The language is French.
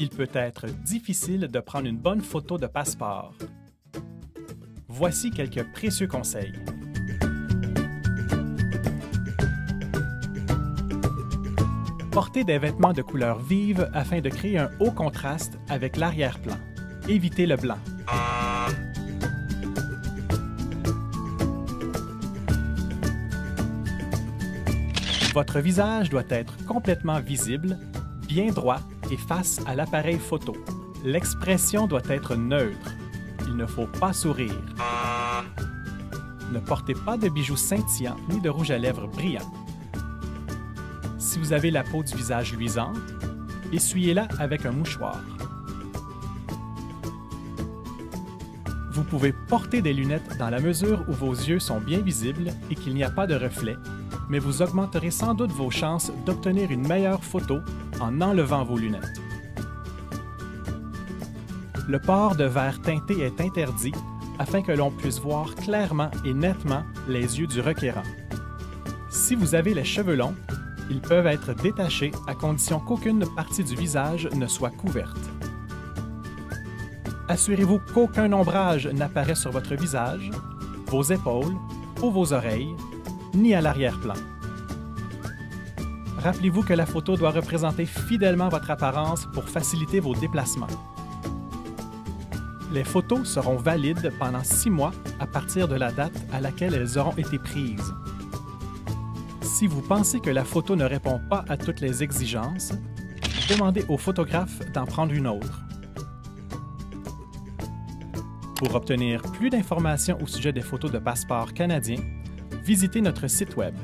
il peut être difficile de prendre une bonne photo de passeport. Voici quelques précieux conseils. Portez des vêtements de couleur vive afin de créer un haut contraste avec l'arrière-plan. Évitez le blanc. Votre visage doit être complètement visible, bien droit et face à l'appareil photo. L'expression doit être neutre. Il ne faut pas sourire. Ne portez pas de bijoux scintillants ni de rouge à lèvres brillant. Si vous avez la peau du visage luisante, essuyez-la avec un mouchoir. Vous pouvez porter des lunettes dans la mesure où vos yeux sont bien visibles et qu'il n'y a pas de reflet, mais vous augmenterez sans doute vos chances d'obtenir une meilleure photo en enlevant vos lunettes. Le port de verre teinté est interdit afin que l'on puisse voir clairement et nettement les yeux du requérant. Si vous avez les cheveux longs, ils peuvent être détachés à condition qu'aucune partie du visage ne soit couverte. Assurez-vous qu'aucun ombrage n'apparaît sur votre visage, vos épaules ou vos oreilles ni à l'arrière-plan. Rappelez-vous que la photo doit représenter fidèlement votre apparence pour faciliter vos déplacements. Les photos seront valides pendant six mois à partir de la date à laquelle elles auront été prises. Si vous pensez que la photo ne répond pas à toutes les exigences, demandez au photographe d'en prendre une autre. Pour obtenir plus d'informations au sujet des photos de passeport canadien, visitez notre site Web